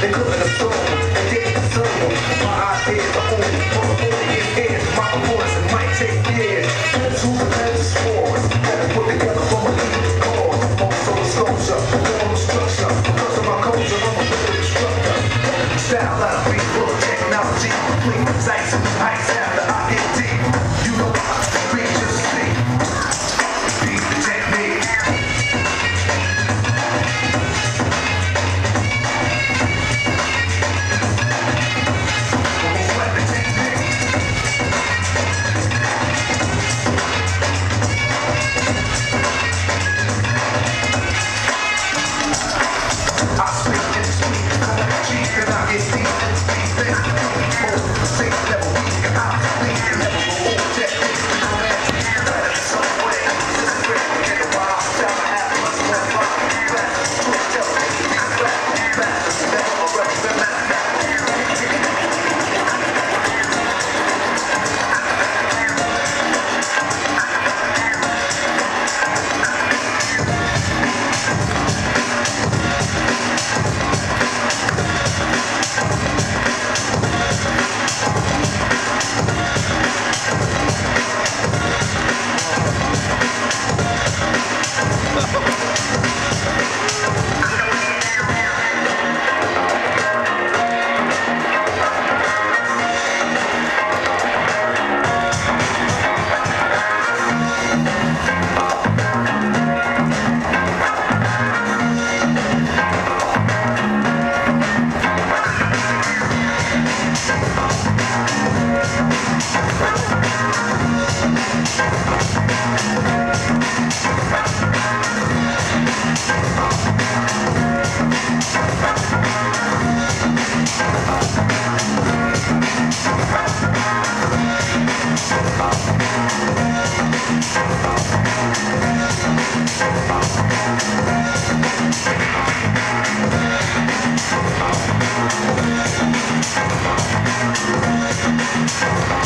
they couldn't absorb and didn't serve. My ideas are only for the audience ears. My opponents it might take years. Two defense swords that are put together from a legal cause. Also a sculpture, form of structure. Because of my culture, I'm a real instructor. Style out of of technology. Clean sights and heights after I get deep. You know I Thank